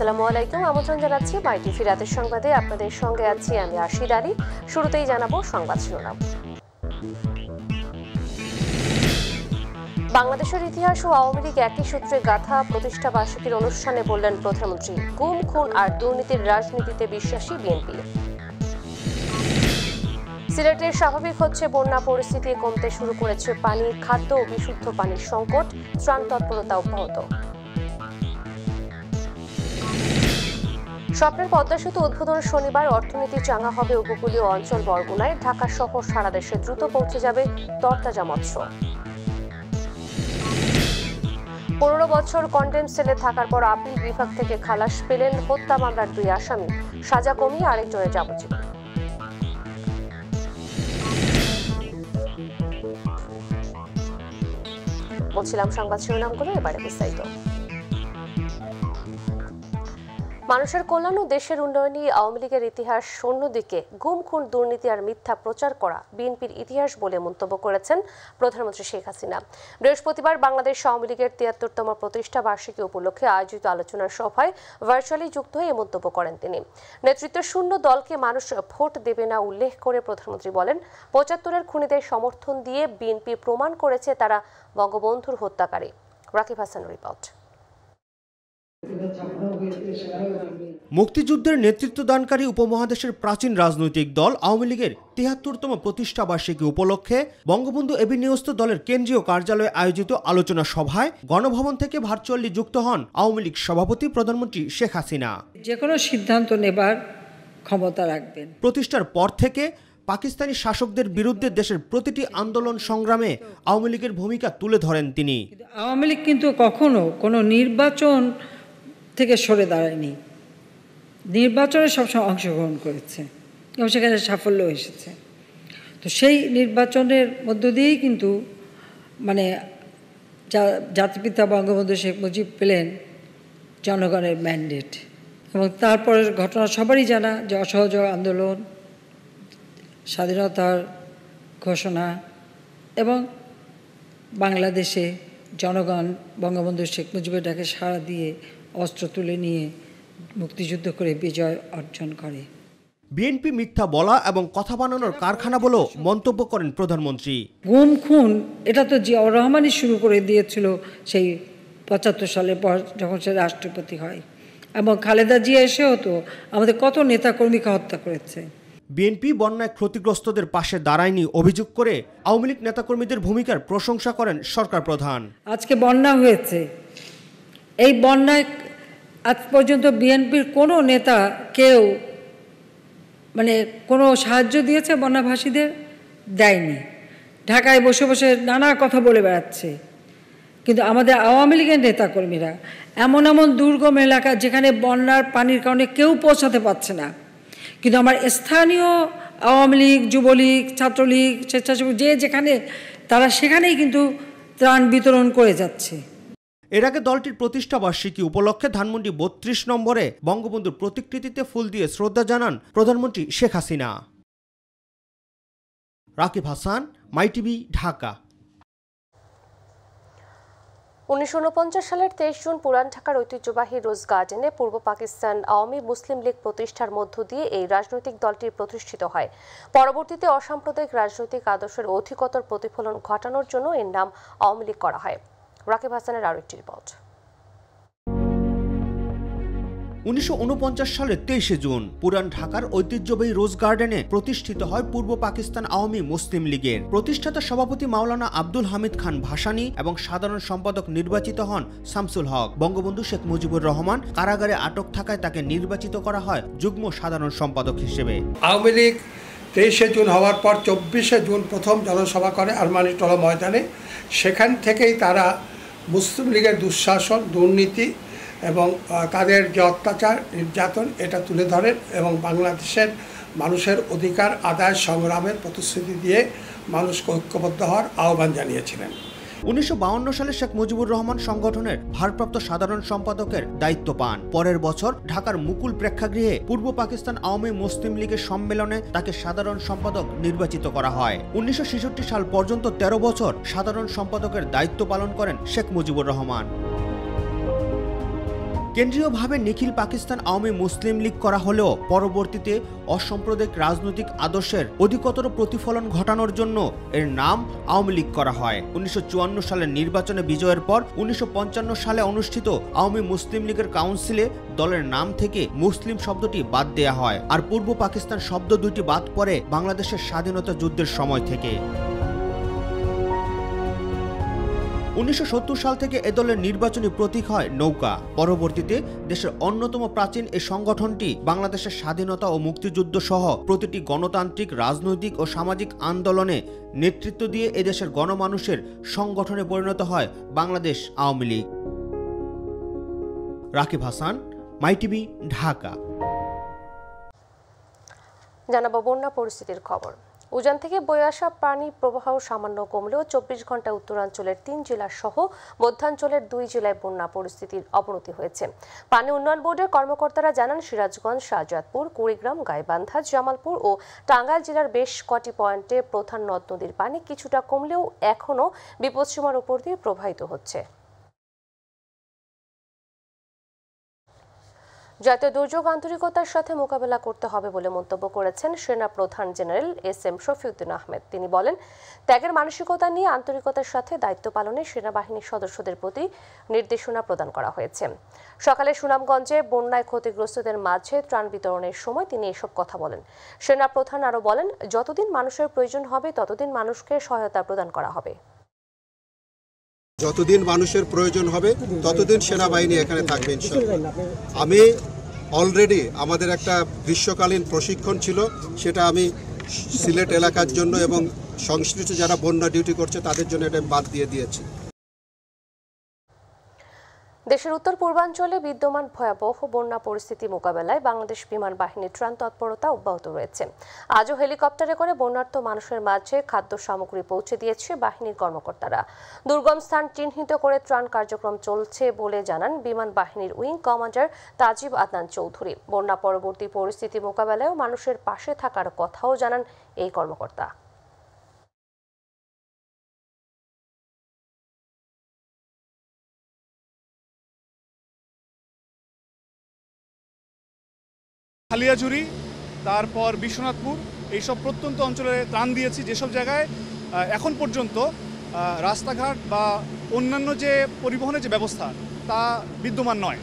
আসসালামু আলাইকুম। আমন্ত্রণ জানাচ্ছি বাই টিভি রাতের সংবাদে। আপনাদের সঙ্গে আছি আমি আশিদ আলী। শুরুতেই জানাব সংবাদ শিরোনাম। বাংলাদেশের ইতিহাস ও আওয়ামী লীগ একই সূত্রে গাথা প্রতিষ্ঠা বার্ষিকীর অনুষ্ঠানে বললেন প্রধানমন্ত্রী। গুম, খুন আর দুর্নীতির রাজনীতিতে বিশ্বাসী বিএনপি। সিলেটের স্বাভাবিক হচ্ছে বন্যা পরিস্থিতি কমতে শুরু করেছে পানি, খাদ্য ও বিশুদ্ধ পানির সংকট, ত্রাণ তৎপরতা অব্যাহত। স্বপ্নের পদ্মা সেতু উদ্বোধন শনিবার, অর্থনীতি চাঙ্গা হবে উপকূলীয় অঞ্চল বরগুনায়। ঢাকা সহ সারা দেশে দ্রুত পৌঁছে যাবে তরতাজা মৎস্য। পনেরো বছর কন্ডেম সেলে থাকার পর আপিল বিভাগ থেকে খালাস পেলেন হত্যা মামলার দুই আসামি। সাজা কমিয়ে আরেকজনের যাবজ্জীবন। বলছিলাম সংবাদ শিরোনামগুলো, এবারে বিস্তারিত। মানুষের কল্যাণ ও দেশের উন্নয়নই আওয়ামী লীগের ইতিহাস অন্যদিকে গুম খুন দুর্নীতি আর মিথ্যা প্রচার করা বিএনপির ইতিহাস বলে মন্তব্য করেছেন প্রধানমন্ত্রী শেখ হাসিনা। বৃহস্পতিবার বাংলাদেশ আওয়ামী লীগের তিয়াত্তরতম প্রতিষ্ঠা বার্ষিকী উপলক্ষে আয়োজিত আলোচনা সভায় ভার্চুয়ালি যুক্ত হয়ে মন্তব্য করেন তিনি। নেতৃত্ব শূন্য দলকে মানুষ ভোট দেবে না উল্লেখ করে প্রধানমন্ত্রী বলেন, পঁচাত্তরের খুনিদের সমর্থন দিয়ে বিএনপি প্রমাণ করেছে তারা বঙ্গবন্ধুর হত্যাকারী। রাকিব হাসান রিপোর্ট। মুক্তিযুদ্ধের নেতৃত্বদানকারী উপমহাদেশের প্রাচীন রাজনৈতিক দল আওয়ামী লীগের তিয়াত্তরতম প্রতিষ্ঠা বার্ষিকী উপলক্ষে বঙ্গবন্ধু এভিনিউস্ত দলের কেন্দ্রীয় কার্যালয়ে আয়োজিত আলোচনা সভায় গণভবন থেকে ভার্চুয়ালি যুক্ত হন আওয়ামী লীগ সভাপতি প্রধানমন্ত্রী শেখ হাসিনা। যে কোনো সিদ্ধান্ত নেবার ক্ষমতা রাখবেন। প্রতিষ্ঠার পর থেকে পাকিস্তানি শাসকদের বিরুদ্ধে দেশের প্রতিটি আন্দোলন সংগ্রামে আওয়ামী লীগের ভূমিকা তুলে ধরেন তিনি। আওয়ামী লীগ কিন্তু কখনো কোনো নির্বাচন থেকে সরে দাঁড়ায়নি। নির্বাচনে সবসময় অংশগ্রহণ করেছে এবং সেখানে সাফল্য এসেছে। তো সেই নির্বাচনের মধ্য দিয়েই কিন্তু মানে যা জাতিপিতা বঙ্গবন্ধু শেখ মুজিব পেলেন জনগণের ম্যান্ডেট এবং তারপরের ঘটনা সবারই জানা যে অসহযোগ আন্দোলন, স্বাধীনতার ঘোষণা এবং বাংলাদেশে জনগণ বঙ্গবন্ধু শেখ মুজিবের ডাকে সাড়া দিয়ে অস্ত্র তুলে নিয়ে মুক্তিযুদ্ধ করে বিজয় অর্জন করে। বিএনপি মিথ্যা বলা এবং কথা বানানোর কারখানা বলেও মন্তব্য করেন প্রধানমন্ত্রী। গুম খুন এটা তো জিয়াউর রহমানই শুরু করে দিয়েছিল সেই পঁচাত্তর সালের পর যখন সে রাষ্ট্রপতি হয়। এবং খালেদা জিয়া এসেও তো আমাদের কত নেতাকর্মীকে হত্যা করেছে। বিএনপি বন্যায় ক্ষতিগ্রস্তদের পাশে দাঁড়ায়নি অভিযোগ করে আওয়ামী লীগ নেতাকর্মীদের ভূমিকার প্রশংসা করেন সরকার প্রধান। আজকে বন্যা হয়েছে। এই বন্যায় আজ পর্যন্ত বিএনপির কোনো নেতা, কেউ মানে কোনো সাহায্য দিয়েছে বন্যাভাসীদের দেয়নি। ঢাকায় বসে বসে নানা কথা বলে বেড়াচ্ছে। কিন্তু আমাদের আওয়ামী লীগের নেতাকর্মীরা এমন এমন দুর্গম এলাকা যেখানে বন্যার পানির কারণে কেউ পৌঁছাতে পারছে না। কিন্তু আমার স্থানীয় আওয়ামী লীগ, যুবলীগ, ছাত্রলীগ, স্বেচ্ছাসেবক যে যেখানে, তারা সেখানেই কিন্তু ত্রাণ বিতরণ করে যাচ্ছে। এর আগে দলটির প্রতিষ্ঠা বার্ষিকী উপলক্ষে ধানমন্ডি বত্রিশ নম্বরে বঙ্গবন্ধুর প্রতিকৃতিতে ফুল দিয়ে শ্রদ্ধা জানান প্রধানমন্ত্রী Sheikh Hasina. Rakib Hasan, my TV, Dhaka. উনিশশো উনপঞ্চাশ সালের তেইশ জুন পুরান ঢাকার ঐতিহ্যবাহী রোজ গার্ডেনে পূর্ব পাকিস্তান আওয়ামী মুসলিম লীগ প্রতিষ্ঠার মধ্য দিয়ে এই রাজনৈতিক দলটি প্রতিষ্ঠিত হয়। পরবর্তীতে অসাম্প্রদায়িক রাজনৈতিক আদর্শের অধিকতর প্রতিফলন ঘটানোর জন্য এর নাম আওয়ামী লীগ করা হয়। রাকিব হাসানের আরও একটি রিপোর্ট। উনিশশো সালের তেইশে জুন পুরান ঢাকার ঐতিহ্যবাহী রোজ গার্ডেনে প্রতিষ্ঠিত হয় পূর্ব পাকিস্তান আওয়ামী মুসলিম লীগের। প্রতিষ্ঠাতা সভাপতি মাওলানা আব্দুল হামিদ খান ভাসানী এবং সাধারণ সম্পাদক নির্বাচিত হন শামসুল হক। বঙ্গবন্ধু শেখ মুজিবুর রহমান কারাগারে আটক থাকায় তাকে নির্বাচিত করা হয় যুগ্ম সাধারণ সম্পাদক হিসেবে। আওয়ামী লীগ তেইশে জুন হওয়ার পর চব্বিশে জুন প্রথম জনসভা করে আরমানিটোলা ময়দানে। সেখান থেকেই তারা মুসলিম লীগের দুঃশাসন, দুর্নীতি এবং তাদের যে অত্যাচার, নির্যাতন, এটা তুলে ধরেন এবং বাংলাদেশের মানুষের অধিকার আদায় সংগ্রামের প্রতিশ্রুতি দিয়ে মানুষকে ঐক্যবদ্ধ হওয়ার আহ্বান জানিয়েছিলেন। উনিশশো সালে শেখ মুজিবুর রহমান সংগঠনের ভারপ্রাপ্ত সাধারণ সম্পাদকের দায়িত্ব পান। পরের বছর ঢাকার মুকুল প্রেক্ষাগৃহে পূর্ব পাকিস্তান আওয়ামী মুসলিম লীগের সম্মেলনে তাকে সাধারণ সম্পাদক নির্বাচিত করা হয়। উনিশশো ছেষট্টি সাল পর্যন্ত ১৩ বছর সাধারণ সম্পাদকের দায়িত্ব পালন করেন শেখ মুজিবুর রহমান। কেন্দ্রীয়ভাবে নিখিল পাকিস্তান আওয়ামী মুসলিম লীগ করা হলেও পরবর্তীতে অসাম্প্রদায়িক রাজনৈতিক আদর্শের অধিকতর প্রতিফলন ঘটানোর জন্য এর নাম আওয়ামী লীগ করা হয়। উনিশশো চুয়ান্ন সালের নির্বাচনে বিজয়ের পর উনিশশো পঞ্চান্ন সালে অনুষ্ঠিত আওয়ামী মুসলিম লীগের কাউন্সিলে দলের নাম থেকে মুসলিম শব্দটি বাদ দেয়া হয়। আর পূর্ব পাকিস্তান শব্দ দুইটি বাদ পড়ে বাংলাদেশের স্বাধীনতা যুদ্ধের সময় থেকে। উনিশশো সত্তর সাল থেকে এ দলের নির্বাচনী প্রতীক হয় নৌকা। পরবর্তীতে দেশের অন্যতম প্রাচীন এই সংগঠনটি বাংলাদেশের স্বাধীনতা ও মুক্তিযুদ্ধ সহ প্রতিটি গণতান্ত্রিক, রাজনৈতিক ও সামাজিক আন্দোলনে নেতৃত্ব দিয়ে এদেশের গণমানুষের সংগঠনে পরিণত হয় বাংলাদেশ আওয়ামী লীগ। রাকিব হাসান মাইটিভি ঢাকা। জানাব বন্যা পরিস্থিতির খবর। উজান থেকে বয়ে আসা পানি প্রবাহ সামান্য কমলেও চব্বিশ ঘণ্টা উত্তরাঞ্চলের তিন জেলা সহ মধ্যাঞ্চলের দুই জেলায় বন্যা পরিস্থিতির অবনতি হয়েছে। পানি উন্নয়ন বোর্ডের কর্মকর্তারা জানান, সিরাজগঞ্জ, শাহজাদপুর, কুড়িগ্রাম, গাইবান্ধা, জামালপুর ও টাঙ্গাইল জেলার বেশ কটি পয়েন্টে প্রধান নদ নদীর পানি কিছুটা কমলেও এখনও বিপদসীমার উপর দিয়ে প্রবাহিত হচ্ছে। জাতীয় দুর্যোগ আন্তরিকতার সাথে মোকাবেলা করতে হবে বলে মন্তব্য করেছেন সেনা প্রধান general S M Shafiuddin Ahmed. তিনি বলেন, ত্যাগের মানসিকতা নিয়ে আন্তরিকতার সাথে দায়িত্ব পালনে সেনাবাহিনীর সদস্যদের প্রতি নির্দেশনা প্রদান করা হয়েছে। সকালে সুনামগঞ্জে বন্যায় ক্ষতিগ্রস্তদের মাঝে ত্রাণ বিতরণের সময় তিনি এসব কথা বলেন। সেনা প্রধান আরও বলেন, যতদিন মানুষের প্রয়োজন হবে, ততদিন মানুষকে সহায়তা প্রদান করা হবে। যতদিন মানুষের প্রয়োজন হবে, ততদিন সেনাবাহিনী এখানে থাকবে আমি অলরেডি আমাদের একটা গ্রীষ্মকালীন প্রশিক্ষণ ছিল, সেটা আমি সিলেট এলাকার জন্য এবং সংশ্লিষ্ট যারা বন্যা ডিউটি করছে, তাদের জন্য এটা বাদ দিয়ে দিয়েছি। দেশের উত্তর পূর্বাঞ্চলে বিদ্যমান ভয়াবহ বন্যা পরিস্থিতি মোকাবেলায় বাংলাদেশ বিমান বাহিনীর ত্রাণ তৎপরতা অব্যাহত রয়েছে। আজও হেলিকপ্টারে করে বন্যার্থ মানুষের মাঝে খাদ্য সামগ্রী পৌঁছে দিয়েছে বাহিনীর কর্মকর্তারা। দুর্গম স্থান চিহ্নিত করে ত্রাণ কার্যক্রম চলছে বলে জানান বিমান বাহিনীর উইং কমান্ডার তাজিব আদনান চৌধুরী। বন্যা পরবর্তী পরিস্থিতি মোকাবেলায় মানুষের পাশে থাকার কথাও জানান এই কর্মকর্তা। খালিয়াঝুরি তারপর বিশ্বনাথপুর, এইসব প্রত্যন্ত অঞ্চলে ত্রাণ দিয়েছি যেসব জায়গায় এখন পর্যন্ত রাস্তাঘাট বা অন্যান্য যে পরিবহনের যে ব্যবস্থা, তা বিদ্যমান নয়।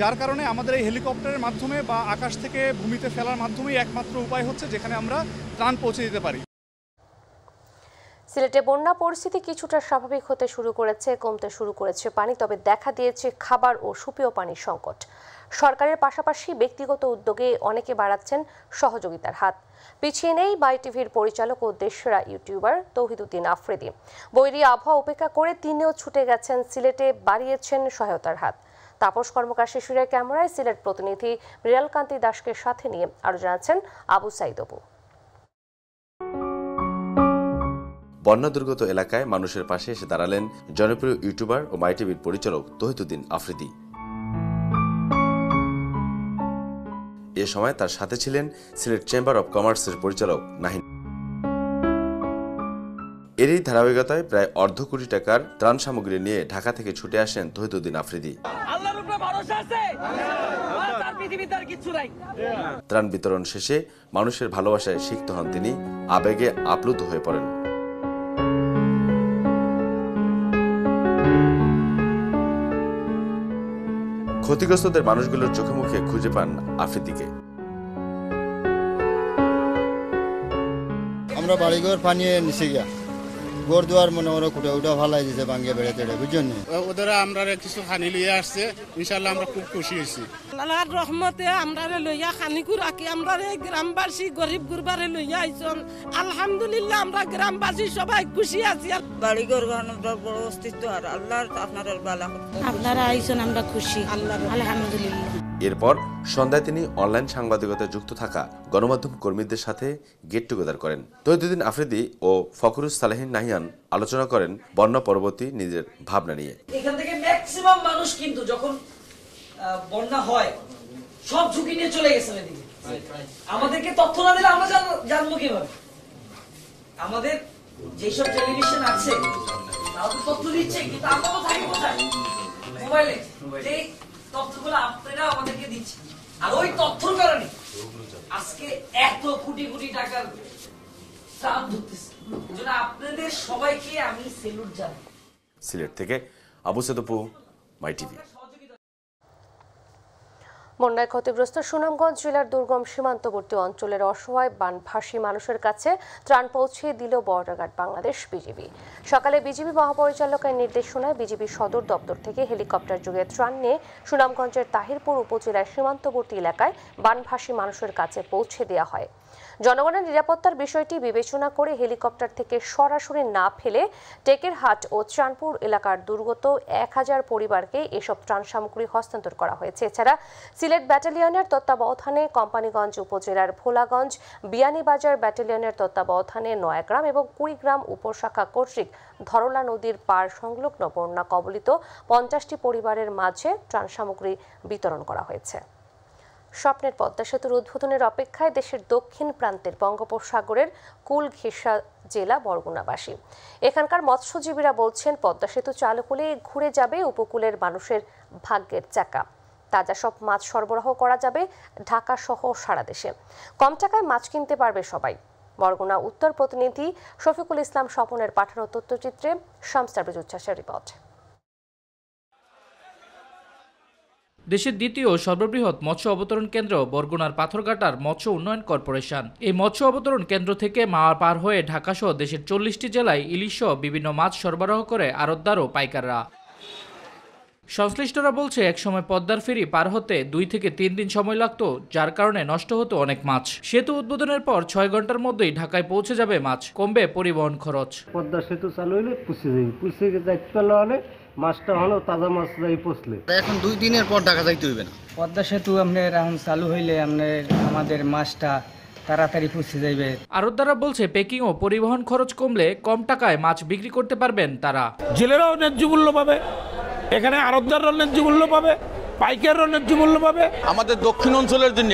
যার কারণে আমাদের এই হেলিকপ্টারের মাধ্যমে বা আকাশ থেকে ভূমিতে ফেলার মাধ্যমেই একমাত্র উপায় হচ্ছে যেখানে আমরা ত্রাণ পৌঁছে দিতে পারি। সিলেটে বন্যা পরিস্থিতি কিছুটা স্বাভাবিক হতে শুরু করেছে, কমতে শুরু করেছে পানি, তবে দেখা দিয়েছে খাবার ও সুপেয় পানির সংকট। সরকারের পাশাপাশি ব্যক্তিগত উদ্যোগে অনেকে বাড়াচ্ছেন সহযোগিতার হাত। পিছিয়ে নেই বাই টিভির পরিচালক ও দেশসেরা ইউটিউবার তৌহিদুদ্দিন আফ্রিদি। বৈরী আবহাওয়া উপেক্ষা করে তিনিও ছুটে গেছেন সিলেটে, বাড়িয়েছেন সহায়তার হাত। তাপস কর্মকার শিশুরের ক্যামেরায় সিলেট প্রতিনিধি মৃণালকান্তি দাসকে সাথে নিয়ে আরও জানাচ্ছেন আবু সাইদ অপু। বন্যা দুর্গত এলাকায় মানুষের পাশে এসে দাঁড়ালেন জনপ্রিয় ইউটিউবার ও মাইটিভির পরিচালক তহিদুদ্দিন আফ্রিদি। এ সময় তার সাথে ছিলেন সিলেট চেম্বার অব কমার্সের পরিচালক নাহিন। এরই ধারাবাহিকতায় প্রায় অর্ধ কোটি টাকার ত্রাণ সামগ্রী নিয়ে ঢাকা থেকে ছুটে আসেন তহিদুদ্দিন আফ্রিদি। ত্রাণ বিতরণ শেষে মানুষের ভালোবাসায় সিক্ত হন তিনি। আবেগে আপ্লুত হয়ে পড়েন। ক্ষতিগ্রস্তদের মানুষগুলোর চোখে মুখে খুঁজে পান আফ্রিদিকে। আমরা বাড়িঘর পানিয়ে নিচে গিয়া। ঘর দুয়ার মনে মনে কুটে উঠা ভালাই দিছে ভাঙ্গে বেড়ে তেড়ে বুঝছেন? ওদের আমরা কিছু খানি লিয়ে আসছে ইনশাল্লাহ আমরা খুব খুশি হয়েছি। আল্লাহর রহমতে আমরা লইয়া খানিকু রাখি আমরা এই গ্রামবাসী গরিব গুরবারে লইয়া আইছন। আলহামদুলিল্লাহ আমরা গ্রামবাসী সবাই খুশি আছি। বাড়িঘর ঘর বড় অস্তিত্ব আর আল্লাহর আপনার বালা। আপনারা আইসন আমরা খুশি। আল্লাহ আলহামদুলিল্লাহ। এরপর সন্ধ্যায় তিনি অনলাইন সাংবাদিকতায় যুক্ত থাকা গণমাধ্যম কর্মীদের সাথে গেট টুগেদার করেন। তৈদুদ্দিন আফ্রিদি ও ফখরুজ সালেহিন নাহিয়ান আলোচনা করেন বন্যা পরবর্তী নিজের ভাবনা নিয়ে। এখান থেকে ম্যাক্সিমাম মানুষ কিন্তু যখন বন্যা হয় সব ঝুঁকি নিয়ে চলে গেছেন এদিকে আমাদেরকে তথ্য না দিলে আমরা জানবো- জানব কীভাবে? আমাদের যেসব টেলিভিশন আছে তারা তো তথ্য দিচ্ছে কিন্তু আমরা তো থাকি কোথায়? মোবাইলে তথ্যগুলো আপনারা আমাদেরকে দিচ্ছেন। আর ওই তথ্যর কারণে আজকে এত কোটি কোটি টাকার ত্রাণ ধরতেছে। আপনাদের সবাইকে আমি সেলুট জানাই। সিলেট থেকে আবু সেদপু মাই টিভি বন্যায় ক্ষতিগ্রস্ত সুনামগঞ্জ জেলার দুর্গম সীমান্তবর্তী অঞ্চলের অসহায় বানভাসী মানুষের কাছে ত্রাণ পৌঁছে দিল বর্ডার বাংলাদেশ বিজিবি। সকালে বিজিবি মহাপরিচালকের নির্দেশনায় বিজিবি সদর দপ্তর থেকে হেলিকপ্টার যুগে ত্রাণ নিয়ে সুনামগঞ্জের তাহিরপুর উপজেলার সীমান্তবর্তী এলাকায় বানভাসী মানুষের কাছে পৌঁছে দেওয়া হয়। জনগণের নিরাপত্তার বিষয়টি বিবেচনা করে হেলিকপ্টার থেকে সরাসরি না ফেলে টেকেরহাট ও চাঁদপুর এলাকার দুর্গত এক হাজার পরিবারকে এসব ত্রাণ সামগ্রী হস্তান্তর করা হয়েছে। এছাড়া সিলেট ব্যাটালিয়নের তত্ত্বাবধানে কোম্পানিগঞ্জ উপজেলার ভোলাগঞ্জ, বিয়ানীবাজার ব্যাটালিয়নের তত্ত্বাবধানে নয়াগ্রাম এবং কুড়িগ্রাম উপশাখা কর্তৃক ধরলা নদীর পার সংলগ্ন বন্যা কবলিত পঞ্চাশটি পরিবারের মাঝে ত্রাণ সামগ্রী বিতরণ করা হয়েছে। স্বপ্নের পদ্মা সেতুর উদ্বোধনের অপেক্ষায় দেশের দক্ষিণ প্রান্তের বঙ্গোপসাগরের কুল জেলা বরগুনাবাসী। এখানকার মৎস্যজীবীরা বলছেন, পদ্মা সেতু চালু হলে ঘুরে যাবে উপকূলের মানুষের ভাগ্যের চাকা। তাজা সব মাছ সরবরাহ করা যাবে ঢাকা সহ সারা দেশে। কম টাকায় মাছ কিনতে পারবে সবাই। বরগুনা উত্তর প্রতিনিধি শফিকুল ইসলাম স্বপনের পাঠানো তথ্যচিত্রে শামস্তাবৃজ উচ্ছ্বাসের রিপোর্ট। দেশের দ্বিতীয় সর্ববৃহৎ মৎস্য অবতরণ কেন্দ্র বরগুনার পাথরঘাটার মৎস্য উন্নয়ন কর্পোরেশন। এই মৎস্য অবতরণ কেন্দ্র থেকে মাওয়া পার হয়ে ঢাকাসহ দেশের চল্লিশটি জেলায় ইলিশসহ বিভিন্ন মাছ সরবরাহ করে আরতদার ও পাইকাররা। সংশ্লিষ্টরা বলছে একসময় পদ্মার ফেরি পার হতে দুই থেকে তিন দিন সময় লাগতো যার কারণে নষ্ট হতো অনেক মাছ। সেতু উদ্বোধনের পর ছয় ঘণ্টার মধ্যেই ঢাকায় পৌঁছে যাবে মাছ কমবে পরিবহন খরচ। পদ্মা সেতু চালু হইলে পুষে যাই পুষে যাইতে পারলে হলে মাছটা হলো তাজা মাছ যাই পচলে এখন দুই দিনের পর ঢাকা যাইতে হইবে না? পদ্মা সেতু আপনার এখন চালু হইলে আপনার আমাদের মাছটা তাড়াতাড়ি পৌঁছে যাইবে। আড়তদাররা বলছে প্যাকিং ও পরিবহন খরচ কমলে কম টাকায় মাছ বিক্রি করতে পারবেন তারা। জেলেরাও ন্যায্য মূল্য পাবে। এখানে আড়তদাররাও ন্যায্য মূল্য পাবে পাইকাররাও ন্যায্য মূল্য পাবে। আমাদের দক্ষিণ অঞ্চলের জন্য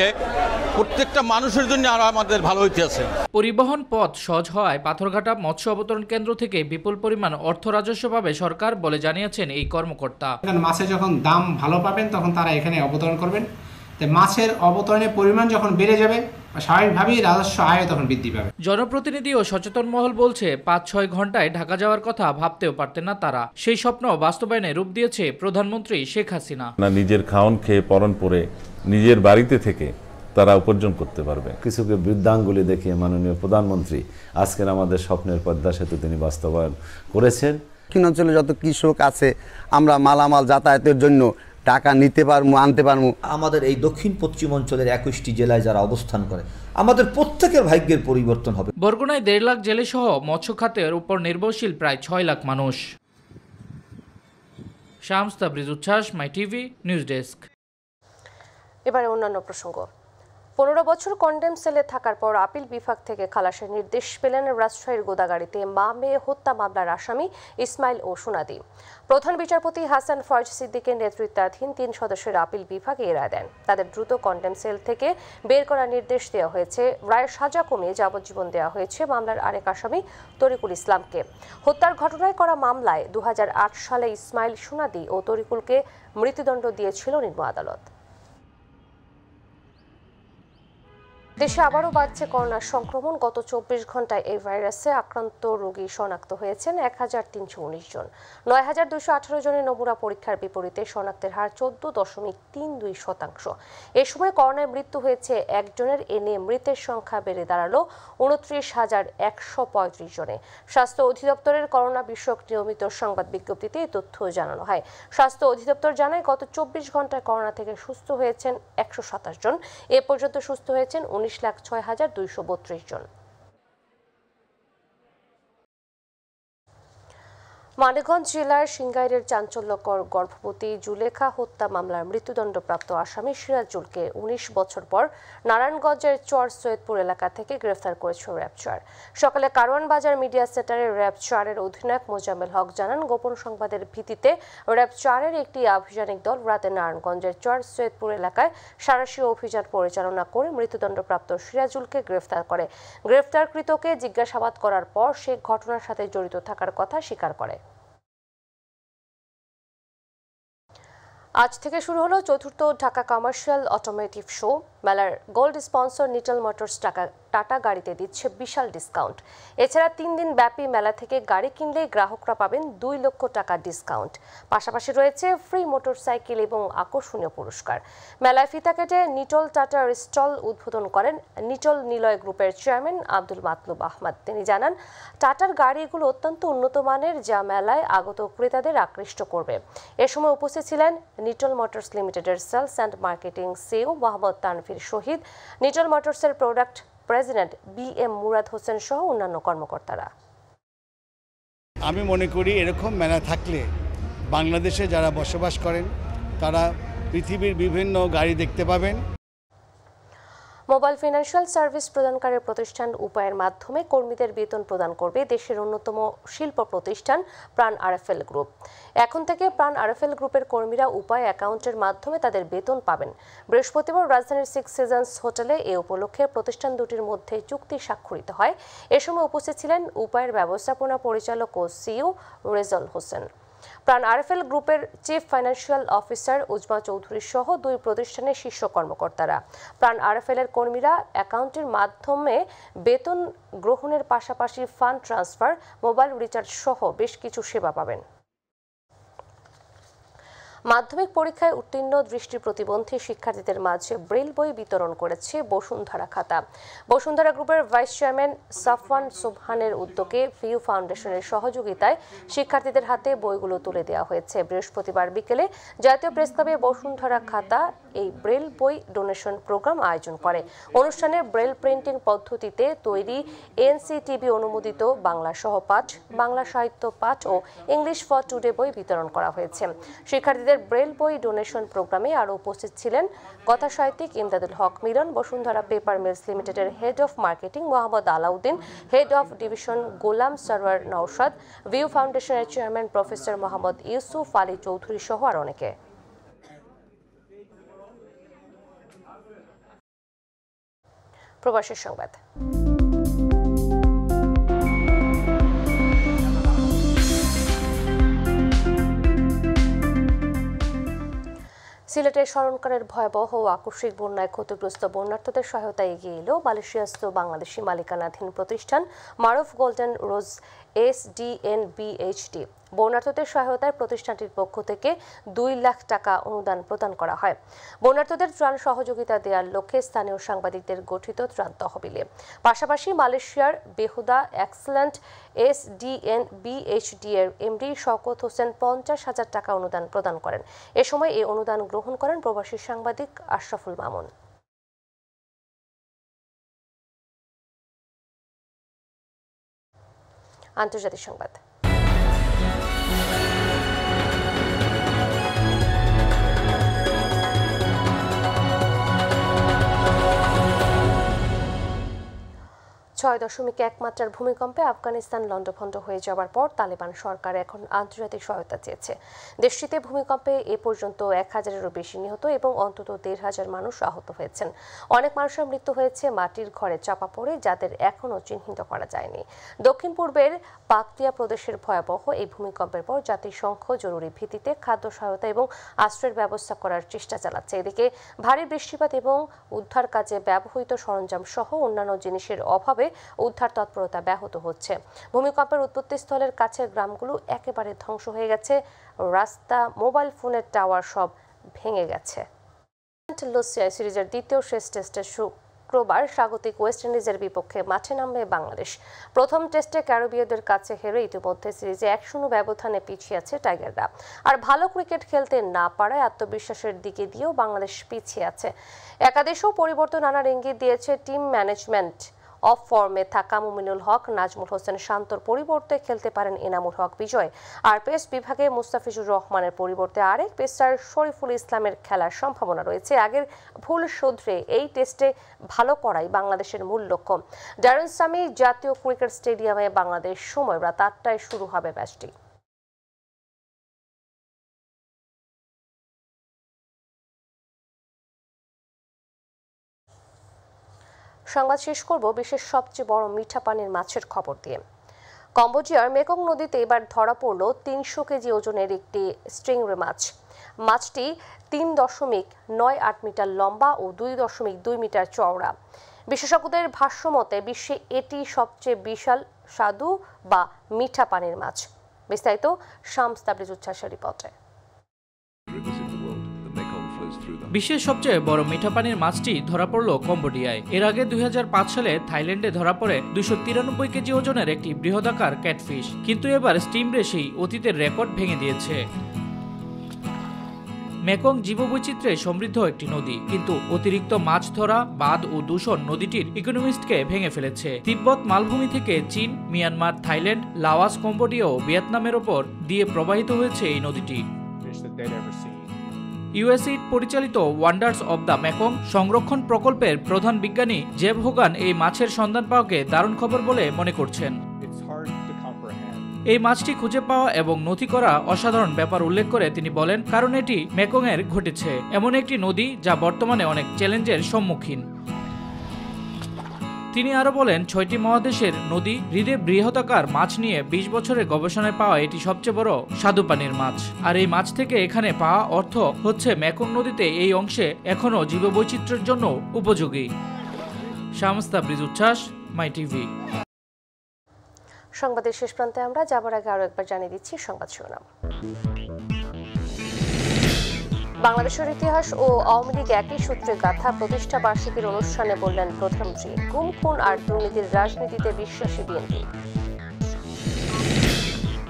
প্রত্যেকটা মানুষের জন্য আর আমাদের ভালো হইতে আছে। পরিবহন পথ সহজ হওয়ায় পাথরঘাটা মৎস্য অবতরণ কেন্দ্র থেকে বিপুল পরিমাণ অর্থ রাজস্ব পাবে সরকার বলে জানিয়েছেন এই কর্মকর্তা। মাছে যখন দাম ভালো পাবেন তখন তারা এখানে অবতরণ করবেন। তো মাছের অবতরণের পরিমাণ যখন বেড়ে যাবে স্বাভাবিকভাবেই রাজস্ব আয় তখন বৃদ্ধি পাবে। জনপ্রতিনিধি ও সচেতন মহল বলছে পাঁচ ছয় ঘন্টায় ঢাকা যাওয়ার কথা ভাবতেও পারতেন না তারা। সেই স্বপ্ন বাস্তবায়নে রূপ দিয়েছে প্রধানমন্ত্রী শেখ হাসিনা। না নিজের খাওন খেয়ে পরন পরে নিজের বাড়িতে থেকে তারা উপার্জন করতে পারবে। কিছুকে বৃদ্ধাঙ্গুলি দেখিয়ে মাননীয় প্রধানমন্ত্রী আজকের আমাদের স্বপ্নের পদ্মা সেতু তিনি বাস্তবায়ন করেছেন। দক্ষিণ অঞ্চলে যত কৃষক আছে আমরা মালামাল যাতায়াতের জন্য টাকা নিতে পারব আনতে পারব আমাদের এই দক্ষিণ পশ্চিম অঞ্চলের একুশটি জেলায় যারা অবস্থান করে আমাদের প্রত্যেকের ভাগ্যের পরিবর্তন হবে। বরগুনায় দেড় লাখ জেলে সহ মৎস্য খাতের উপর নির্ভরশীল প্রায় ছয় লাখ মানুষ। শামস্তা ব্রিজ উচ্ছ্বাস মাই টিভি নিউজ ডেস্ক। এবারে অন্যান্য প্রসঙ্গ। পনেরো বছর কন্ডেম সেলে থাকার পর আপিল বিভাগ থেকে খালাসের নির্দেশ পেলেন রাজশাহীর গোদাগাড়িতে মা মেয়ে হত্যা মামলার আসামি ইসমাইল ও সোনাদি। প্রধান বিচারপতি হাসান ফয়জ সিদ্দিকের নেতৃত্বাধীন তিন সদস্যের আপিল বিভাগ এ রায় দেন। তাদের দ্রুত কন্ডেম সেল থেকে বের করার নির্দেশ দেওয়া হয়েছে। রায়ের সাজা কমিয়ে যাবজ্জীবন দেওয়া হয়েছে মামলার আরেক আসামি তরিকুল ইসলামকে। হত্যার ঘটনায় করা মামলায় দু হাজার আট সালে ইসমাইল সোনাদি ও তরিকুলকে মৃত্যুদণ্ড দিয়েছিল নিম্ন আদালত। দেশে আবারও বাড়ছে করোনার সংক্রমণ। গত চব্বিশ ঘন্টায় এই ভাইরাসে আক্রান্ত রোগী শনাক্ত হয়েছেন এক হাজার তিনশো উনিশ জন। নয় হাজার দুশো আঠারো জনের নমুনা পরীক্ষার বিপরীতে শনাক্তের হার চোদ্দ দশমিক তিন দুই শতাংশ। এ সময় করোনায় মৃত্যু হয়েছে একজনের। এ নিয়ে মৃতের সংখ্যা বেড়ে দাঁড়াল উনত্রিশ হাজার একশো পঁয়ত্রিশ জনে। স্বাস্থ্য অধিদপ্তরের করোনা বিষয়ক নিয়মিত সংবাদ বিজ্ঞপ্তিতে এই তথ্য জানানো হয়। স্বাস্থ্য অধিদপ্তর জানায়, গত চব্বিশ ঘন্টায় করোনা থেকে সুস্থ হয়েছেন একশো সাতাশ জন। এ পর্যন্ত সুস্থ হয়েছেন উনিশ লাখ ছয় হাজার দুইশো বত্রিশ জন। মানিকগঞ্জ জেলার সিংগাইরের চাঞ্চল্যকর গর্ভবতী জুলেখা হত্যা মামলার মৃত্যুদণ্ডপ্রাপ্ত আসামি সিরাজুলকে উনিশ বছর পর নারায়ণগঞ্জের চর সৈয়দপুর এলাকা থেকে গ্রেফতার করেছে র্যাবচার। সকালে কারওয়ান বাজার মিডিয়া সেন্টারে র্যাবচারের অধিনায়ক মোজাম্মেল হক জানান, গোপন সংবাদের ভিত্তিতে র্যাবচারের একটি আভিযানিক দল রাতে নারায়ণগঞ্জের চর সৈয়দপুর এলাকায় সারাশি অভিযান পরিচালনা করে মৃত্যুদণ্ডপ্রাপ্ত সিরাজুলকে গ্রেফতার করে। গ্রেফতারকৃতকে জিজ্ঞাসাবাদ করার পর সে ঘটনার সাথে জড়িত থাকার কথা স্বীকার করে। আজ থেকে শুরু হলো চতুর্থ ঢাকা কমার্শিয়াল অটোমেটিভ শো। মেলার গোল্ড স্পন্সর নিটল মোটরস টাকা, টাটা গাড়িতে দিচ্ছে বিশাল ডিসকাউন্ট এছাড়া তিন দিন ব্যাপী মেলা থেকে গাড়ি কিনলে গ্রাহকরা পাবেন দুই লক্ষ টাকা ডিসকাউন্ট পাশাপাশি রয়েছে ফ্রি মোটরসাইকেল এবং আকর্ষণীয় পুরস্কার। মেলায় ফিতা কেটে নিটল টাটার স্টল উদ্বোধন করেন নিটল নিলয় গ্রুপের চেয়ারম্যান আব্দুল মাতলুব আহমদ। তিনি জানান, টাটার গাড়িগুলো অত্যন্ত উন্নত মানের যা মেলায় আগত ক্রেতাদের আকৃষ্ট করবে। এ সময় উপস্থিত ছিলেন নিটল মোটরস লিমিটেডের sales and marketing CEO Mohammad Tanvir Shahid, Nitol মোটরসের product president B M Murad Hossain সহ অন্যান্য কর্মকর্তারা। আমি মনে করি এরকম মেলা থাকলে বাংলাদেশে যারা বসবাস করেন, তারা পৃথিবীর বিভিন্ন গাড়ি দেখতে পাবেন মোবাইল ফিনান্সিয়াল সার্ভিস প্রদানকারী প্রতিষ্ঠান উপায়ের মাধ্যমে কর্মীদের বেতন প্রদান করবে দেশের অন্যতম শিল্প প্রতিষ্ঠান প্রাণ আরএফএল গ্রুপ। এখন থেকে প্রাণ আরএফএল গ্রুপের কর্মীরা উপায় অ্যাকাউন্টের মাধ্যমে তাদের বেতন পাবেন। বৃহস্পতিবার রাজধানীর সিক্স সিজনস হোটেলে এ উপলক্ষে প্রতিষ্ঠান দুটির মধ্যে চুক্তি স্বাক্ষরিত হয়। এ সময় উপস্থিত ছিলেন উপায়ের ব্যবস্থাপনা পরিচালক ও সিইও রেজল হোসেন। প্রাণ আরএফএল গ্রুপের chief financial officer Uzma Chowdhury সহ দুই প্রতিষ্ঠানের শীর্ষ কর্মকর্তারা। প্রাণ আরএফএল এর কর্মীরা অ্যাকাউন্টের মাধ্যমে বেতন গ্রহণের পাশাপাশি ফান্ড ট্রান্সফার, মোবাইল রিচার্জ সহ বেশ কিছু সেবা পাবেন। মাধ্যমিক পরীক্ষায় উত্তীর্ণ দৃষ্টি প্রতিবন্ধী শিক্ষার্থীদের মাঝে ব্রেল বই বিতরণ করেছে বসুন্ধরা খাতা। বসুন্ধরা গ্রুপের ভাইস চেয়ারম্যান সাফওয়ান সুবহানের উদ্যোগে ভিউ ফাউন্ডেশনের সহযোগিতায় শিক্ষার্থীদের হাতে বইগুলো তুলে দেওয়া হয়েছে। বৃহস্পতিবার বিকেলে জাতীয় প্রেস ক্লাবে বসুন্ধরা খাতা এই ব্রেল বই ডোনেশন প্রোগ্রাম আয়োজন করে। অনুষ্ঠানে ব্রেল প্রিন্টিং পদ্ধতিতে তৈরি এনসিটিভি অনুমোদিত বাংলা সহ পাঠ বাংলা সাহিত্য পাঠ ও ইংলিশ ফর টুডে বই বিতরণ করা হয়েছে। শিক্ষার্থীদের ব্রেল বই ডোনেশন প্রোগ্রামে আরও উপস্থিত ছিলেন কথা সাহিত্যিক ইমদাদুল হক মিলন, বসুন্ধরা পেপার মিলস লিমিটেডের head of marketing Mohammad Alauddin, head of division Golam Sarwar Naushad, view ফাউন্ডেশনের চেয়ারম্যান প্রফেসর মোহাম্মদ ইউসুফ আলী চৌধুরী সহ আর অনেকে। প্রবাসের সংবাদ। সিলেটের স্মরণকারের ভয়াবহ ও আকস্মিক বন্যায় ক্ষতিগ্রস্ত বন্যার্থদের সহায়তা এগিয়ে এলো মালয়েশিয়াস্থ বাংলাদেশি মালিকানাধীন প্রতিষ্ঠান Maruf golden rose S D N BHD বন্যার্থদের সহায়তায় প্রতিষ্ঠানটির পক্ষ থেকে দুই লাখ টাকা অনুদান প্রদান করা হয়। বন্যার্থদের ত্রাণ সহযোগিতা দেওয়ার লক্ষ্যে স্থানীয় সাংবাদিকদের গঠিত ত্রাণ তহবিলে। পাশাপাশি মালয়েশিয়ার বেহুদা excellent S D N BHD এর এমডি শওকত হোসেন পঞ্চাশ হাজার টাকা অনুদান প্রদান করেন। এ সময় এই অনুদান গ্রহণ করেন প্রবাসী সাংবাদিক আশরাফুল মামুন। আন্তর্জাতিক সংবাদ। ছয় দশমিক এক মাত্রার ভূমিকম্পে আফগানিস্তান লণ্ডভণ্ড হয়ে যাওয়ার পর তালেবান সরকার এখন আন্তর্জাতিক সহায়তা চেয়েছে। দেশটিতে ভূমিকম্পে এ পর্যন্ত এক হাজারেরও বেশি নিহত এবং অন্তত দেড় হাজার মানুষ আহত হয়েছেন। অনেক মানুষের মৃত্যু হয়েছে, মাটির ঘরে চাপা পড়ে, যাদের এখনও চিহ্নিত করা যায়নি। দক্ষিণ পূর্বের পাকতিয়া প্রদেশের ভয়াবহ এই ভূমিকম্পের পর জাতিসংঘ জরুরি ভিত্তিতে খাদ্য সহায়তা এবং আশ্রয়ের ব্যবস্থা করার চেষ্টা চালাচ্ছে। এদিকে ভারী বৃষ্টিপাত এবং উদ্ধার কাজে ব্যবহৃত সরঞ্জাম সহ অন্যান্য জিনিসের অভাবে উদ্ধার তৎপরতা ব্যাহত হচ্ছে। ভূমিকম্পের উৎপত্তিস্থলের কাছের গ্রামগুলো একেবারে ধ্বংস হয়ে গেছে। রাস্তা, মোবাইল ফোনের টাওয়ার সব ভেঙে গেছে। সিরিজের দ্বিতীয় শেষ টেস্টের শুক্রবার স্বাগতিক ওয়েস্ট ইন্ডিজের বিপক্ষে মাঠে নামবে বাংলাদেশ। প্রথম টেস্টে ক্যারোবিয়াদের কাছে হেরে ইতিমধ্যে সিরিজে এক শূন্য ব্যবধানে পিছিয়ে আছে টাইগাররা। আর ভালো ক্রিকেট খেলতে না পারায় আত্মবিশ্বাসের দিকে দিয়েও বাংলাদেশ পিছিয়ে আছে। একাদেশেও পরিবর্তন আনার ইঙ্গিত দিয়েছে টিম ম্যানেজমেন্ট। অফ ফর্মে থাকা মুমিনুল হক, নাজমুল হোসেন শান্তর পরিবর্তে খেলতে পারেন এনামুল হক বিজয়। আর পেস বিভাগে মুস্তাফিজুর রহমানের পরিবর্তে আরেক পেসার শরীফুল ইসলামের খেলার সম্ভাবনা রয়েছে। আগের ভুল শুধরে এই টেস্টে ভালো করাই বাংলাদেশের মূল লক্ষ্য। ডারুন সামি জাতীয় ক্রিকেট স্টেডিয়ামে বাংলাদেশ সময় রাত আটটায় শুরু হবে ম্যাচটি। সংবাদ শেষ করব বিশ্বের সবচেয়ে বড় মিঠা পানির মাছের খবর দিয়ে। কম্বোজিয়ার মেকং নদীতে এবার ধরা পড়ল তিনশো কেজি ওজনের একটি স্ট্রিংরে মাছ। মাছটি তিন দশমিক নয় আট মিটার লম্বা ও দুই দশমিক দুই মিটার চওড়া। বিশেষজ্ঞদের ভাষ্যমতে বিশ্বে এটি সবচেয়ে বিশাল স্বাদু বা মিঠা পানির মাছ। বিস্তারিত শামস তাবরিজ উচ্ছ্বাসের রিপোর্টে। বিশ্বের সবচেয়ে বড় মিঠা পানির মাছটি ধরা পড়ল কম্বোডিয়ায়। এর আগে দুই হাজার পাঁচ সালে থাইল্যান্ডে ধরা পড়ে দুশো কেজি ওজনের একটি বৃহদাকার ক্যাটফিশ। কিন্তু এবার স্টিম রেসেই অতীতের রেকর্ড ভেঙে দিয়েছে। মেকং জীববৈচিত্র্যে সমৃদ্ধ একটি নদী, কিন্তু অতিরিক্ত মাছ ধরা, বাঁধ ও দূষণ নদীটির ইকোনমিস্টকে ভেঙে ফেলেছে। তিব্বত মালভূমি থেকে চীন, মিয়ানমার, থাইল্যান্ড, লাওয়াস, কম্বোডিয়া ও ভিয়েতনামের ওপর দিয়ে প্রবাহিত হয়েছে এই নদীটি। ইউএসইড পরিচালিত ওয়ান্ডার্স অব দ্য মেকং সংরক্ষণ প্রকল্পের প্রধান বিজ্ঞানী জেব হোগান এই মাছের সন্ধান পাওয়াকে দারুণ খবর বলে মনে করছেন। এই মাছটি খুঁজে পাওয়া এবং নথি করা অসাধারণ ব্যাপার উল্লেখ করে তিনি বলেন কারণ এটি মেকংয়ের ঘটেছে। এমন একটি নদী যা বর্তমানে অনেক চ্যালেঞ্জের সম্মুখীন। তিনি আরও বলেন, ছয়টি মহাদেশের নদী হৃদে বৃহতাকার মাছ নিয়ে ২০ বছরের গবেষণায় পাওয়া এটি সবচেয়ে বড় স্বাদুপানির মাছ। আর এই মাছ থেকে এখানে পাওয়া অর্থ হচ্ছে মেকং নদীতে এই অংশে এখনও জীববৈচিত্র্যের জন্য উপযোগী। শামস্তা ব্রিজ উচ্ছ্বাস, মাই টিভি। সংবাদের শেষ প্রান্তে আমরা যাবার আগে আরও একবার জানিয়ে দিচ্ছি সংবাদ শিরোনাম। বাংলাদেশের ইতিহাস ও আওয়ামী লীগ একই সূত্রে গাথা প্রতিষ্ঠা বার্ষিকীর অনুষ্ঠানে বললেন প্রধানমন্ত্রী। গুম, খুন আর দুর্নীতির রাজনীতিতে বিশ্বাসী বিএনপি।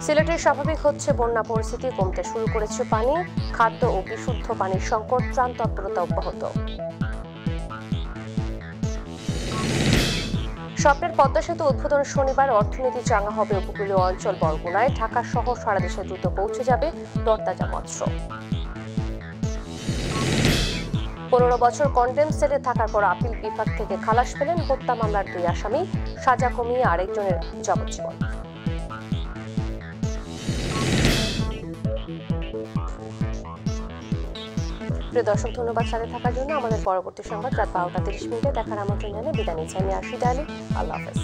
সিলেটের স্বাভাবিক হচ্ছে বন্যা পরিস্থিতি, কমতে শুরু করেছে পানি, খাদ্য ও বিশুদ্ধ পানির সংকট, ত্রাণ তৎপরতা অব্যাহত। স্বপ্নের পদ্মা সেতু উদ্বোধন শনিবার, অর্থনীতি চাঙ্গা হবে উপকূলীয় অঞ্চল বরগুনায়, ঢাকা সহ সারা দেশে দ্রুত পৌঁছে যাবে তরতাজা মৎস্য। পনেরো বছর কন্ডেম সেলে থাকার পর আপিল বিভাগ থেকে খালাস পেলেন হত্যা মামলার দুই আসামি, সাজা কমিয়ে আরেকজনের যাবজ্জীবন দর্শক, ধন্যবাদ সাথে থাকার জন্য। আমাদের পরবর্তী সংবাদ রাত বারোটা তিরিশ মিনিটে দেখার আমন্ত্রণ জানিয়ে বিদায় নিচ্ছি আমি আশিদা আলী। আল্লাহ হাফেজ।